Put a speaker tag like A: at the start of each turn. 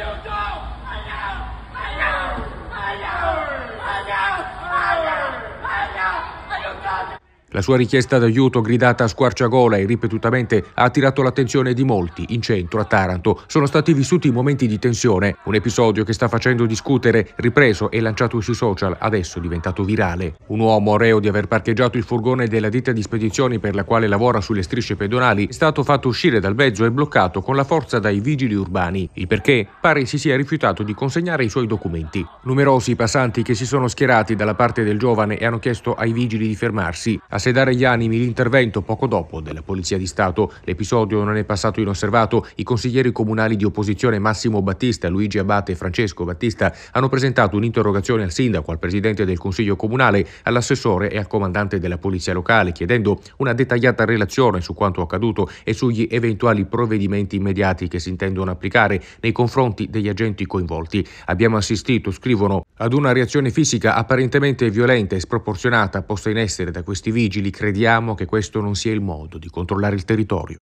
A: you die! La sua richiesta d'aiuto, gridata a squarciagola e ripetutamente, ha attirato l'attenzione di molti in centro a Taranto. Sono stati vissuti momenti di tensione, un episodio che sta facendo discutere, ripreso e lanciato sui social, adesso diventato virale. Un uomo reo di aver parcheggiato il furgone della ditta di spedizioni per la quale lavora sulle strisce pedonali è stato fatto uscire dal mezzo e bloccato con la forza dai vigili urbani. Il perché? Pare si sia rifiutato di consegnare i suoi documenti. Numerosi passanti che si sono schierati dalla parte del giovane e hanno chiesto ai vigili di fermarsi. A sedare gli animi l'intervento poco dopo della Polizia di Stato. L'episodio non è passato inosservato. I consiglieri comunali di opposizione Massimo Battista, Luigi Abate e Francesco Battista hanno presentato un'interrogazione al sindaco, al presidente del Consiglio comunale, all'assessore e al comandante della Polizia locale, chiedendo una dettagliata relazione su quanto accaduto e sugli eventuali provvedimenti immediati che si intendono applicare nei confronti degli agenti coinvolti. Abbiamo assistito, scrivono, ad una reazione fisica apparentemente violenta e sproporzionata posta in essere da questi vigili vigili crediamo che questo non sia il modo di controllare il territorio.